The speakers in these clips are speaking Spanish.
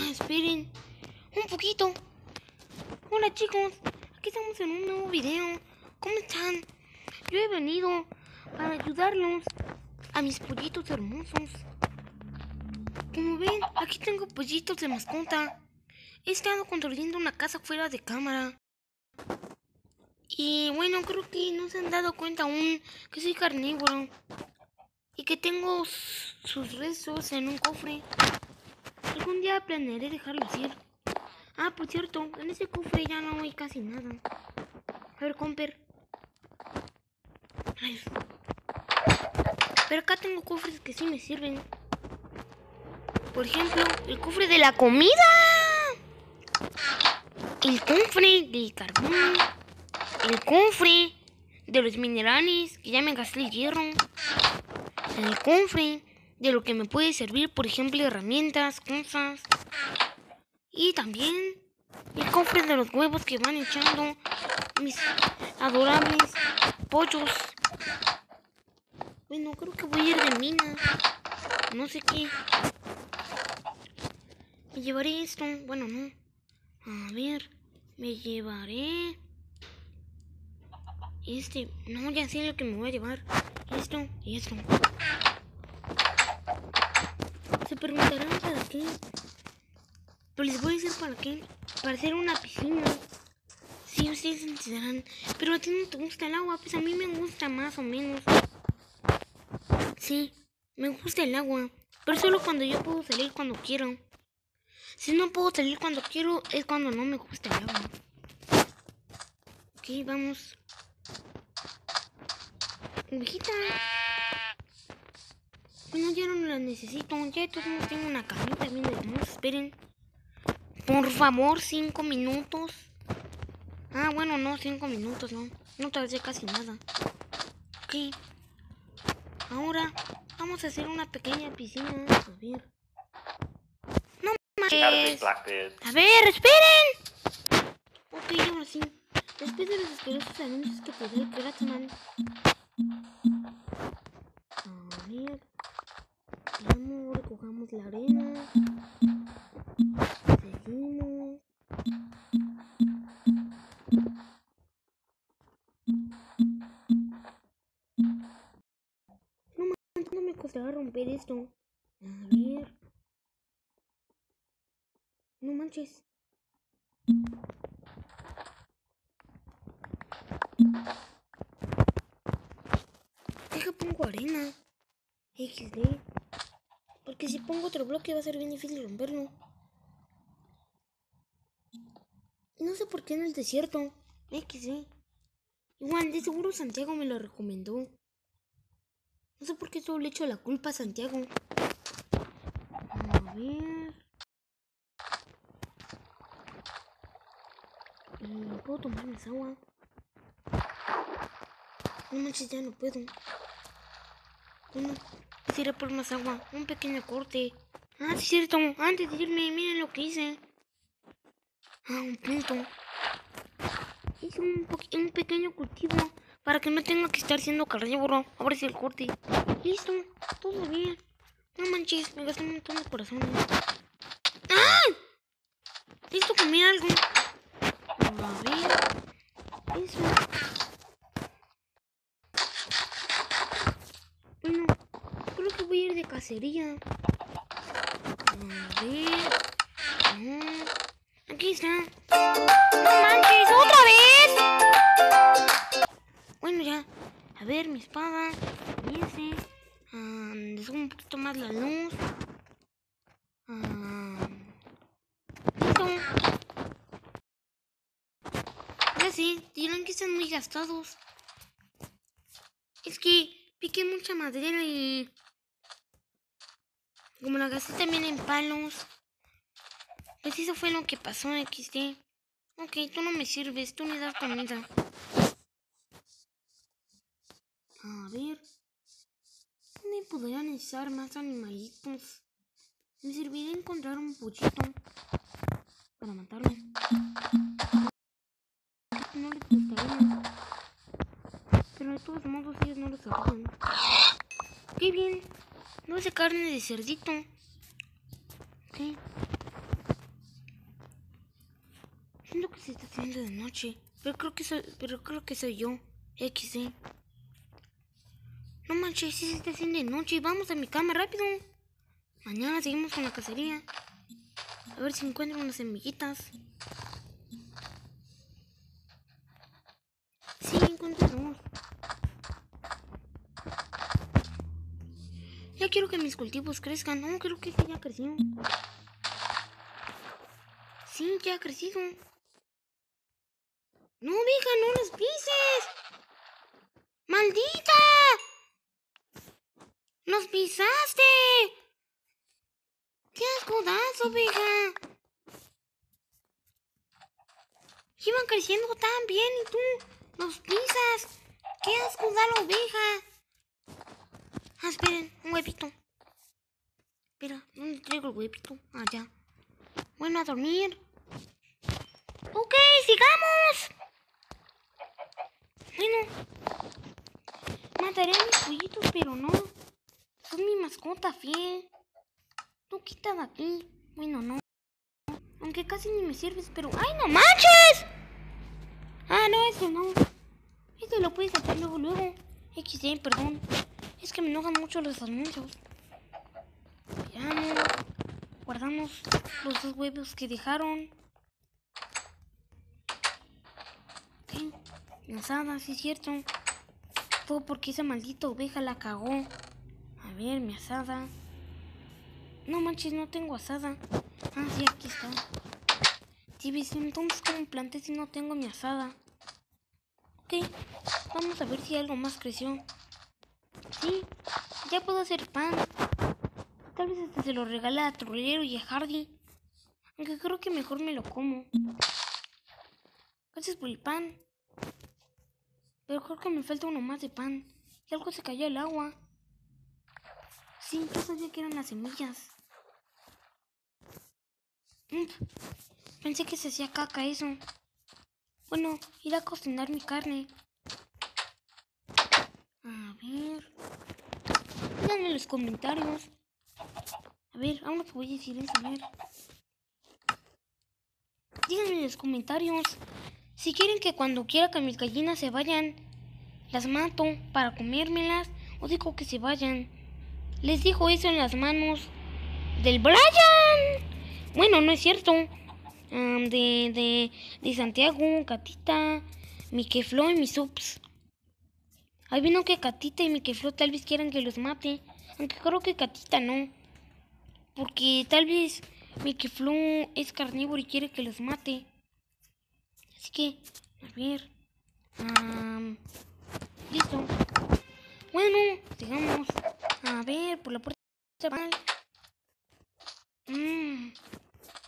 Ah, esperen. Un poquito. Hola chicos, aquí estamos en un nuevo video. ¿Cómo están? Yo he venido para ayudarlos a mis pollitos hermosos. Como ven, aquí tengo pollitos de mascota. He estado construyendo una casa fuera de cámara. Y bueno, creo que no se han dado cuenta aún que soy carnívoro. Y que tengo sus restos en un cofre. Algún día planearé dejarlos ir. Ah, por cierto, en ese cofre ya no hay casi nada. A ver, comper. Ay. Pero acá tengo cofres que sí me sirven. Por ejemplo, el cofre de la comida. El cofre del carbón. El cofre de los minerales, que ya me gasté el hierro. El cofre de lo que me puede servir, por ejemplo, herramientas, cosas. Y también el cofre de los huevos que van echando mis adorables pollos. Bueno, creo que voy a ir de mina. No sé qué. Me llevaré esto. Bueno, no. A ver. Me llevaré. Este. No, ya sé lo que me voy a llevar. Esto y esto. Se preguntarán para qué. Pero les voy a decir para qué. Para hacer una piscina. Sí, ustedes entenderán. Pero a ti no te gusta el agua. Pues a mí me gusta más o menos. Sí, me gusta el agua. Pero solo cuando yo puedo salir cuando quiero. Si no puedo salir cuando quiero, es cuando no me gusta el agua. Ok, vamos. Ovejita. Bueno, ya no la necesito. Ya de todos modos tengo una camita bien hermosa. Esperen. Por favor, cinco minutos. Ah, bueno, no, cinco minutos, no. No tardé casi nada. Ok. Ahora vamos a hacer una pequeña piscina. A ver. No manches. A ver, esperen. Ok, ahora sí. Después de los asquerosos anuncios que te doy, Kratzman. A ver. Vamos, recogamos la arena. Seguimos. No no me costará romper esto. A ver. No manches. Deja pongo arena. XD. Porque si pongo otro bloque va a ser bien difícil romperlo. No sé por qué en el desierto. XD. Igual, de seguro Santiago me lo recomendó. No sé por qué solo le echo la culpa a Santiago. A ver. Mm, ¿Puedo tomar más agua? No manches, ya no puedo. Bueno, quisiera por más agua. Un pequeño corte. Ah, sí, es cierto. Antes de irme, miren lo que hice. Ah, un punto. Hice un, un pequeño cultivo para que no tenga que estar siendo carnívoro. Ahora sí el corte. Listo, todo bien. No manches, me gasté un montón de corazones. ¡Ah! Listo, comí algo. A ver. Eso. Bueno, creo que voy a ir de cacería. A ver. Aquí está. ¡No manches! ¡Otra vez! Bueno, ya. A ver, mi espada. Y ese. Un poquito más la luz. Ah. Ya sé, dirán que están muy gastados. Es que piqué mucha madera y... Como la gasté también en palos. Pues eso fue lo que pasó, XD. Ok, tú no me sirves, tú me das comida. A ver. ¿Dónde podrían estar más animalitos? Me serviría encontrar un pollito para matarlo. No le gustaría. Pero de todos modos ellos no lo sabían. ¡Qué bien! No hace carne de cerdito. ¿Qué? Siento que se está haciendo de noche. Pero creo que soy, pero creo que soy yo. XD. No manches, si se está haciendo de noche. Vamos a mi cama rápido. Mañana seguimos con la cacería. A ver si encuentro unas semillitas. Sí, encuentro quiero que mis cultivos crezcan. No, creo que ya creció. Sí, ya ha crecido. No, vieja, no los pises. ¡Maldita! ¡Los pisaste! ¡Qué ascodazo, vieja! Iban creciendo tan bien y tú los pisas. ¡Qué asco da oveja! Ah, esperen, un huevito. Espera, ¿dónde traigo el huevito? Ah, ya. Bueno, a dormir. Ok, sigamos. Bueno, mataré a mis pollitos, pero no. Son mi mascota fiel. Tú quita de aquí. Bueno, no. Aunque casi ni me sirves, pero... ¡Ay, no manches! Ah, no, este no. Este lo puedes hacer luego, luego. XD, perdón. Es que me enojan mucho los anuncios. Veamos. Guardamos los dos huevos que dejaron. Ok. Asada, sí es cierto. Todo porque esa maldita oveja la cagó. A ver, mi asada. No manches, no tengo asada. Ah, sí, aquí está. Sí, entonces como planté si no tengo mi asada. Ok, vamos a ver si algo más creció. Sí, ya puedo hacer pan. Tal vez hasta se lo regala a Trolero y a Hardy. Aunque creo que mejor me lo como. Gracias por el pan. Pero creo que me falta uno más de pan. Y algo se cayó al agua. Sí, yo sabía que eran las semillas. Mm, Pensé que se hacía caca eso. Bueno, ir a cocinar mi carne. A ver. Díganme en los comentarios. A ver, aún no te voy a decir eso, a ver. Díganme en los comentarios si quieren que cuando quiera que mis gallinas se vayan, las mato para comérmelas o digo que se vayan. Les dijo eso en las manos del Brian. Bueno, no es cierto. De, de, de Santiago, Catita, Miqueflo y mis subs. Ahí vino que Catita y Miqueflo tal vez quieran que los mate. Aunque creo que Catita no. Porque tal vez Miqueflo es carnívoro y quiere que los mate. Así que, a ver. listo. Bueno, sigamos. A ver, por la puerta mal. Mmm.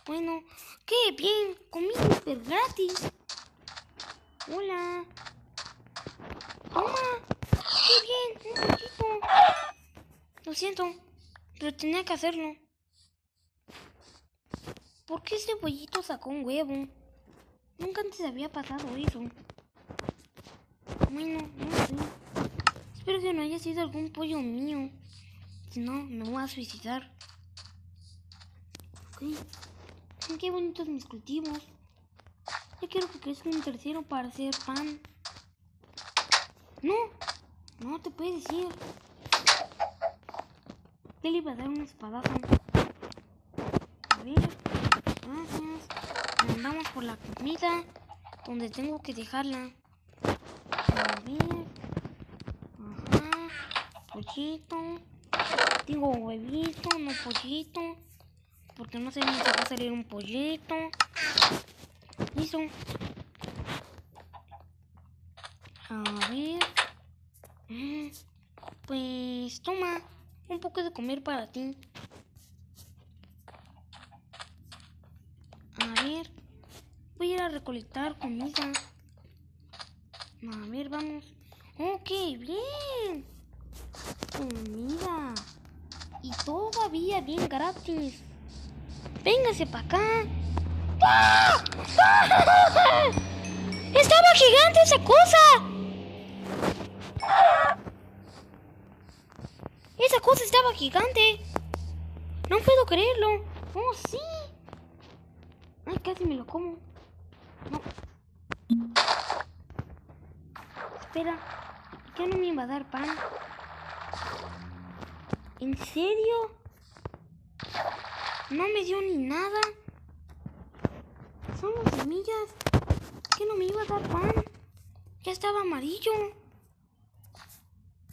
Bueno, qué bien. Comida super gratis. Hola. Toma. Qué bien. Poquito. Lo siento, pero tenía que hacerlo. ¿Por qué ese pollito sacó un huevo? Nunca antes había pasado eso. Bueno, no sé. Espero que no haya sido algún pollo mío. Si no, me voy a suicidar. Ok. Qué bonitos mis cultivos. Yo quiero que crezca un tercero para hacer pan. No, no te puedes decir. Él iba a dar una espadazo. A ver, gracias. Andamos por la comida donde tengo que dejarla. A ver. Ajá. Pollito. Digo huevito, no pollito. Porque no sé ni si va a salir un pollito. Listo. A ver. Pues toma un poco de comer para ti. A ver. Voy a ir a recolectar comida. A ver, vamos. Ok, bien. Comida. Y todavía bien gratis. Véngase para acá. ¡Ah! ¡Ah! ¡Estaba gigante esa cosa! Esa cosa estaba gigante. No puedo creerlo. Oh, sí. Ay, casi me lo como. No. Espera. Ya no me iba a dar pan. ¿En serio? No me dio ni nada. Son las semillas. ¿Qué no me iba a dar pan? Ya estaba amarillo.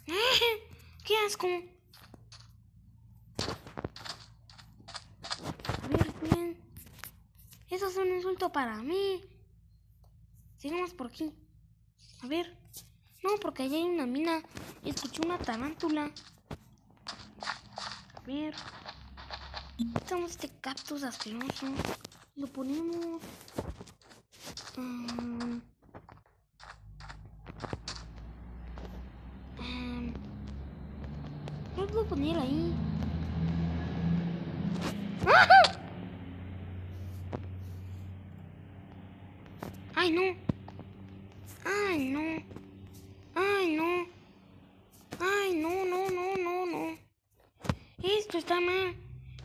¡Ah! ¡Qué asco! Bien. Eso es un insulto para mí. Sigamos por aquí. A ver. No, porque allá hay una mina. Escuché una tarántula. A ver. Quitamos este cactus asqueroso. Lo ponemos. Um, um, lo puedo poner ahí. ¡Ah! ¡Ay, no! ¡Ay, no! ¡Ay, no! ¡Ay, no, no, no, no, no! Esto está mal.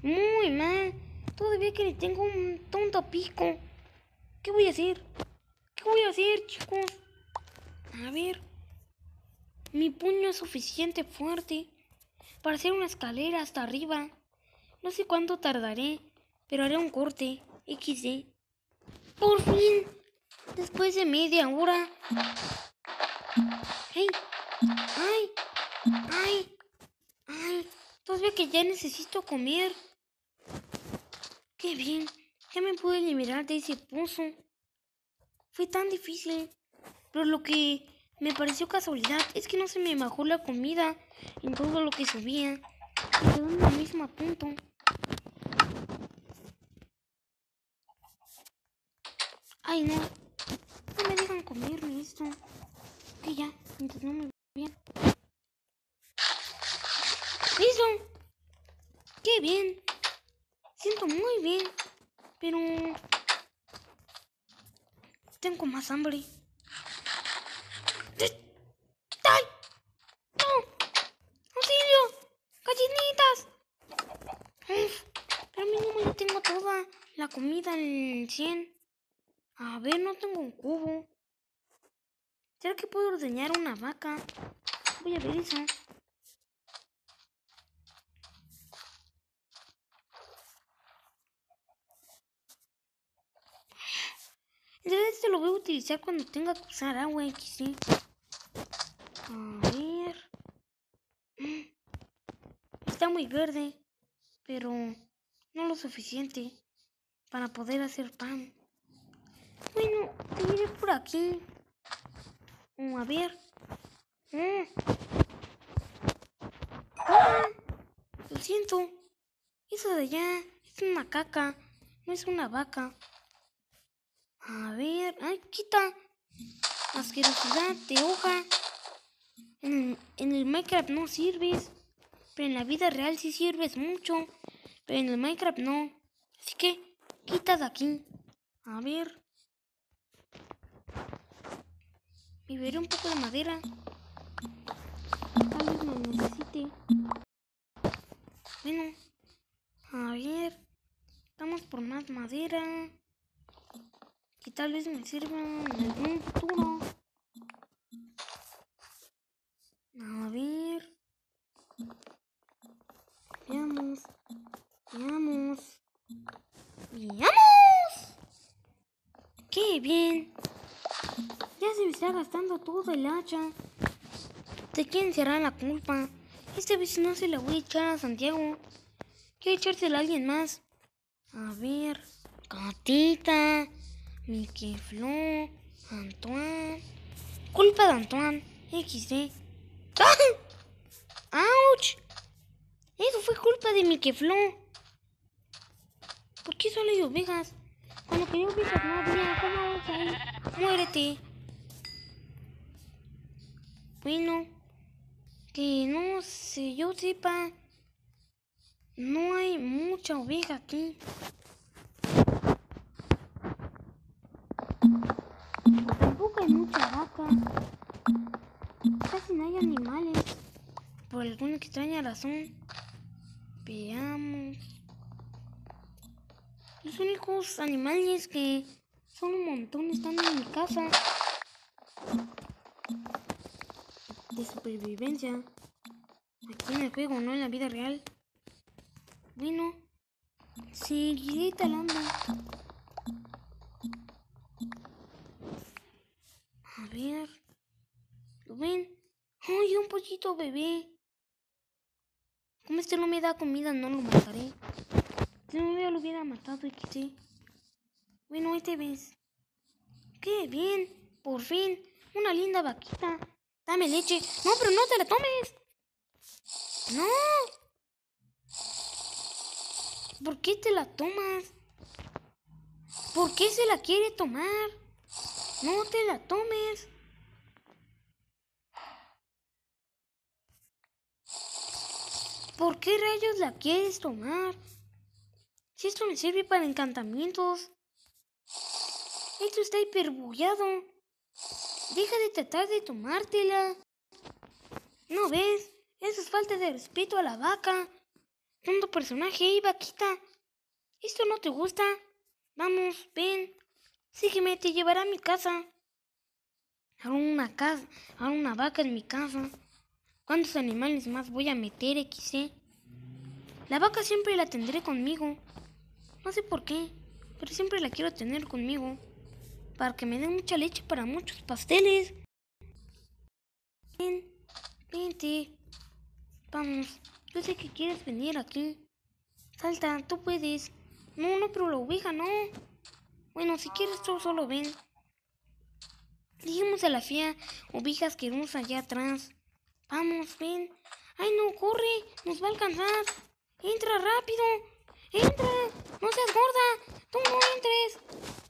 Muy mal. Todavía que le tengo un tonto pico. ¿Qué voy a hacer? ¿Qué voy a hacer, chicos? A ver. Mi puño es suficiente fuerte para hacer una escalera hasta arriba. No sé cuánto tardaré, pero haré un corte. XD. ¡Por fin! Después de media hora. ¡Ay! ¡Ay! ¡Ay! ¡Ay! Todavía que ya necesito comer. ¡Qué bien! Ya me pude liberar de ese pozo. Fue tan difícil. Pero lo que me pareció casualidad es que no se me bajó la comida en todo lo que subía. Y quedó en el mismo punto. Ay, no. Comerme esto. Que ya, mientras no me bien. ¡Listo! ¡Qué bien! Siento muy bien. Pero... Tengo más hambre. ¡Ay! ¡No! ¡Auxilio! ¡Gallinitas! Uf, pero mínimo ya tengo toda la comida en 100. A ver, no tengo un cubo. ¿Será que puedo ordeñar una vaca? Voy a ver eso. Esto lo voy a utilizar cuando tenga que usar agua XC. A ver. Está muy verde, pero no lo suficiente para poder hacer pan. Bueno, seguiré por aquí. Mm, a ver. Mm. Ah, lo siento. Eso de allá es una caca, no es una vaca. A ver, ay, quita. Asquerosidad de hoja. En, en el Minecraft no sirves, pero en la vida real sí sirves mucho, pero en el Minecraft no. Así que quita de aquí. A ver. Me veré un poco de madera. Tal vez me necesite. Bueno, a ver. Vamos por más madera. Que tal vez me sirva en algún futuro. A ver. Veamos. Veamos. ¡Veamos! ¡Qué bien! Ya se me está gastando todo el hacha. ¿De quién será la culpa? Esta vez no se la voy a echar a Santiago. Quiero echársela a alguien más. A ver. Gatita. Mickey Flo. Antoine. Culpa de Antoine. XD. ¡Ah! ¡Auch! Eso fue culpa de Mickey Flo. ¿Por qué solo hay ovejas? Cuando que yo ovejas no había. ¿Cómo vamos ahí? Muérete. Bueno, que no sé, yo sepa, no hay mucha oveja aquí. Tampoco hay mucha vaca. Casi no hay animales. Por alguna extraña razón. Veamos. Los únicos animales que son un montón están en mi casa. De supervivencia. Aquí en el juego, no en la vida real. Bueno, seguiré talando. A ver. ¿Lo ven? ¡Ay, un pollito bebé! Como este no me da comida, no lo mataré. Si no me lo hubiera matado, XD. Bueno, este vez. ¡Qué bien! Por fin, una linda vaquita. Dame leche. No, pero no te la tomes. No. ¿Por qué te la tomas? ¿Por qué se la quiere tomar? No te la tomes. ¿Por qué rayos la quieres tomar? Si esto me sirve para encantamientos. Esto está hiperbullado. Deja de tratar de tomártela. ¿No ves? Eso es falta de respeto a la vaca. Tonto personaje y vaquita. ¿Esto no te gusta? Vamos, ven. Sígueme, te llevará a mi casa. A una casa, a una vaca en mi casa. ¿Cuántos animales más voy a meter, XC? La vaca siempre la tendré conmigo. No sé por qué, pero siempre la quiero tener conmigo. Para que me dé mucha leche para muchos pasteles. Ven, vente. Vamos, yo sé que quieres venir aquí. Salta, tú puedes. No, no, pero la oveja no. Bueno, si quieres tú solo ven. Dijimos a la fía ovejas que vamos allá atrás. Vamos, ven. Ay, no, corre. Nos va a alcanzar. Entra rápido. Entra. No seas gorda. Tú no entres.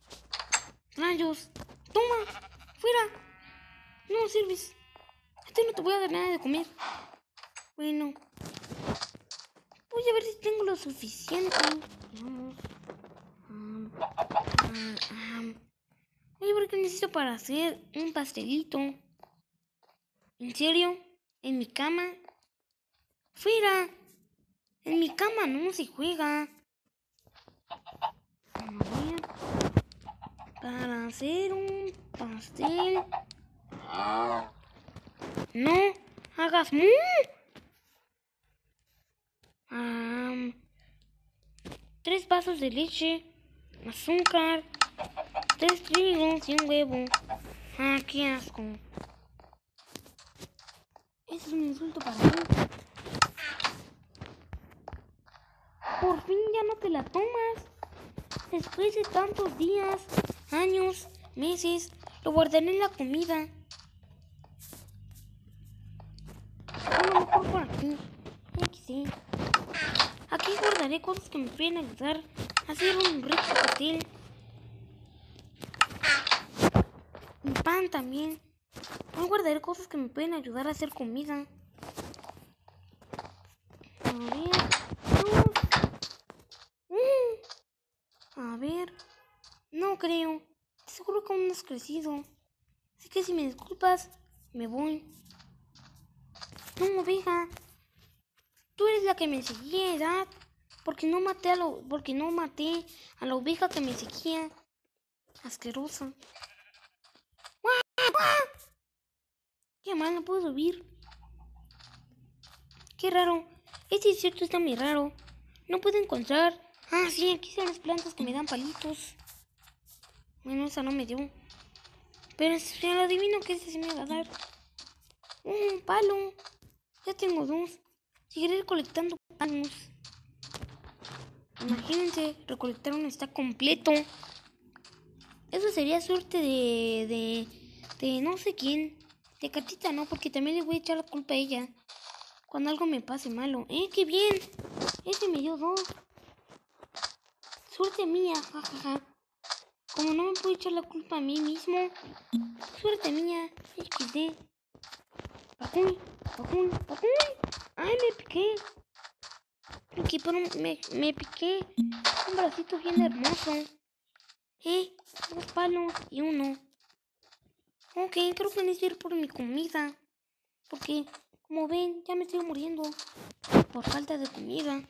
Rayos. Toma. Fuera. No sirves. A ti no te voy a dar nada de comer. Bueno. Voy a ver si tengo lo suficiente. Vamos. Am, am, am. Voy a ver qué necesito para hacer un pastelito. ¿En serio? ¿En mi cama? ¡Fuera! En mi cama no se juega. A ver. Para hacer un pastel. No hagas mu. Tres vasos de leche, azúcar, tres trigos y un huevo. Ah, qué asco. Ese es un insulto para mí. Por fin ya no te la tomas. Después de tantos días, años, meses, lo guardaré en la comida. Lo mejor por aquí. XD. Aquí guardaré cosas que me pueden ayudar a hacer un rico pastel. Mi pan también. Voy a guardar cosas que me pueden ayudar a hacer comida. A ver. no. Mm. A ver. No creo. Seguro que aún no has crecido. Así que si me disculpas, me voy. No, oveja. Tú eres la que me seguía, ¿verdad? Porque no maté a la, porque no maté a la oveja que me seguía. Asquerosa. Qué mal, no puedo subir. Qué raro. Este desierto está muy raro. No puedo encontrar. Ah, sí, aquí están las plantas que me dan palitos. Bueno, esa no me dio. Pero si lo adivino que ese sí me va a dar. Un palo. Ya tengo dos. Seguiré recolectando palos. Imagínense, recolectar uno está completo. Eso sería suerte de, de, de no sé quién. De Catita, ¿no? Porque también le voy a echar la culpa a ella. Cuando algo me pase malo. ¡Eh, qué bien! Ese me dio dos. Suerte mía, jajaja. Como no me puedo echar la culpa a mí mismo. Suerte mía, XD. Pacuy, pacuy, pacuy. ¡Ay, me piqué! Piqué por un- me, me piqué un bracito bien hermoso. Eh, dos palos y uno. Ok, creo que necesito ir por mi comida. Porque, como ven, ya me estoy muriendo por falta de comida.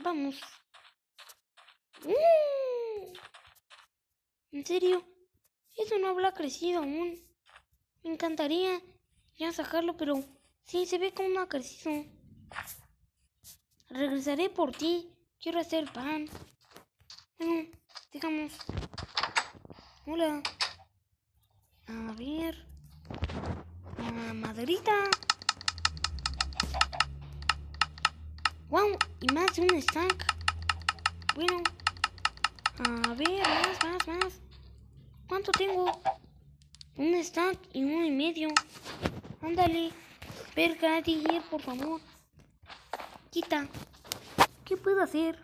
Vamos. ¡Mm! ¿En serio? Eso no habrá crecido aún. Me encantaría. ya sacarlo, pero sí, se ve como un acariciado. Regresaré por ti. Quiero hacer pan. Bueno, digamos. Hola. A ver. Ah, maderita. Wow, y más de un stack. Bueno. A ver, más, más, más. ¿Cuánto tengo? Un stack y uno y medio. Ándale. Verga, DJ, por favor. Quita. ¿Qué puedo hacer?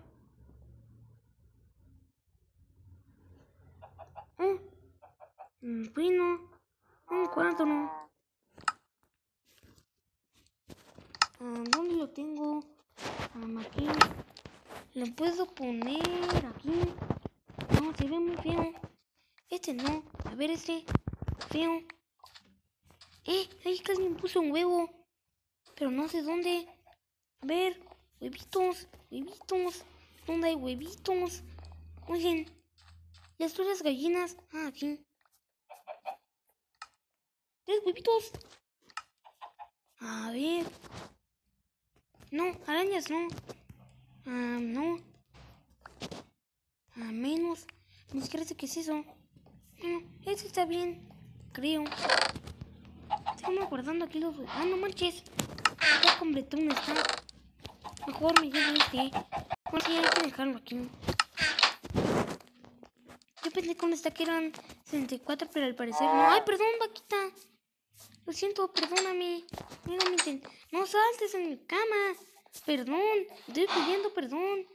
Oh. Mm, Bueno. Un cuadro. Ah, ¿Dónde lo tengo? Ah, aquí. Lo puedo poner aquí. Se ve muy feo. Este no. A ver, este. Feo. Eh, ahí casi me puso un huevo. Pero no sé dónde. A ver, huevitos, huevitos. ¿Dónde hay huevitos? Oigan, las otras gallinas. Ah, aquí. Tres huevitos. A ver. No, arañas no. Ah, no. A menos. Sé qué es eso. Bueno, eso está bien. Creo. Estamos guardando aquí los... Ah, no manches. Ya completé un stack. Mejor me llevo este. Bueno, sí, hay que dejarlo aquí. Yo pensé con esta que eran 64, pero al parecer no. ¡Ay, perdón, vaquita! Lo siento, perdóname. Inten- No saltes en mi cama. Perdón, estoy pidiendo perdón.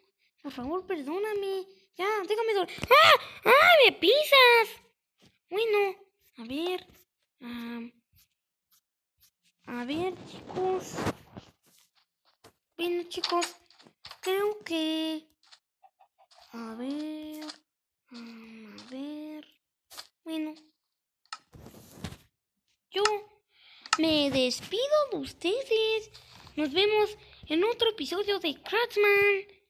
Por favor, perdóname. Ya, déjame dormir. ¡Ah! ¡Ah! ¡Me pisas! Bueno, a ver. a ver, chicos. Bueno, chicos, creo que... A ver... a ver... Bueno. Yo me despido de ustedes. Nos vemos en otro episodio de Kratzman.